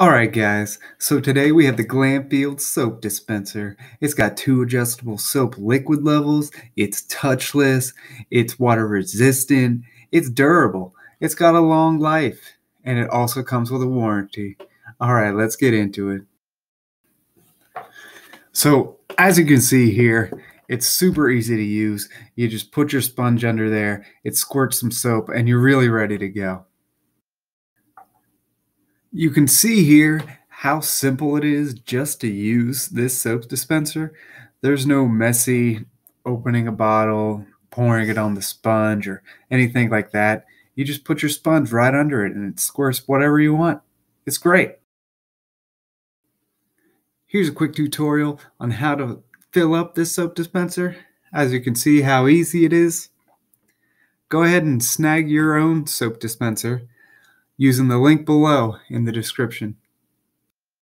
Alright guys, so today we have the Glamfield soap dispenser. It's got two adjustable soap liquid levels, it's touchless, it's water resistant, it's durable, it's got a long life, and it also comes with a warranty. Alright, let's get into it. So as you can see here, it's super easy to use. You just put your sponge under there, it squirts some soap, and you're really ready to go. You can see here how simple it is just to use this soap dispenser. There's no messy opening a bottle, pouring it on the sponge, or anything like that. You just put your sponge right under it and it squirts whatever you want. It's great. Here's a quick tutorial on how to fill up this soap dispenser. As you can see how easy it is. Go ahead and snag your own soap dispenser using the link below in the description.